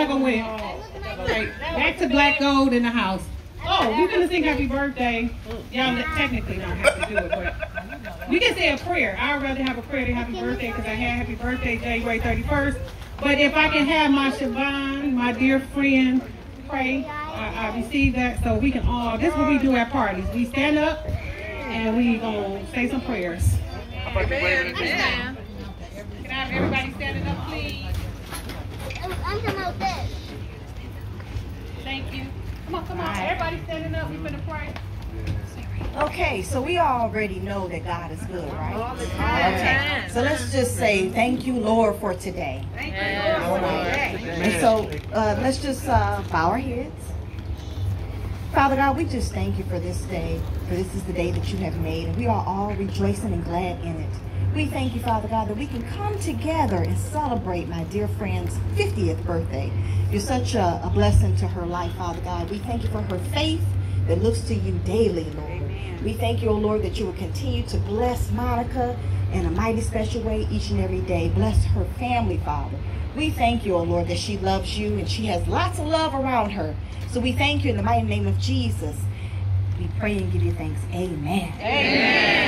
not gonna win. Right, back to black gold in the house. Oh, we're gonna sing happy birthday. Y'all technically don't have to do it, but we can say a prayer. I'd rather have a prayer than happy birthday because I had happy birthday January 31st. But if I can have my Siobhan, my dear friend, pray, I, I receive that so we can all, this is what we do at parties. We stand up and we gonna say some prayers. Amen. Can I have everybody standing up, please? I'm talking about this. Thank you. Come on, come on. Everybody standing up. We're going to pray. Okay, so we already know that God is good, right? Okay, so let's just say thank you, Lord, for today. Thank you, Lord. And so uh, let's just uh, bow our heads. Father God, we just thank you for this day, for this is the day that you have made, and we are all rejoicing and glad in it. We thank you, Father God, that we can come together and celebrate my dear friend's 50th birthday. You're such a, a blessing to her life, Father God. We thank you for her faith that looks to you daily, Lord. Amen. We thank you, O oh Lord, that you will continue to bless Monica in a mighty special way each and every day. Bless her family, Father. We thank you, O oh Lord, that she loves you and she has lots of love around her. So we thank you in the mighty name of Jesus. We pray and give you thanks. Amen. Amen.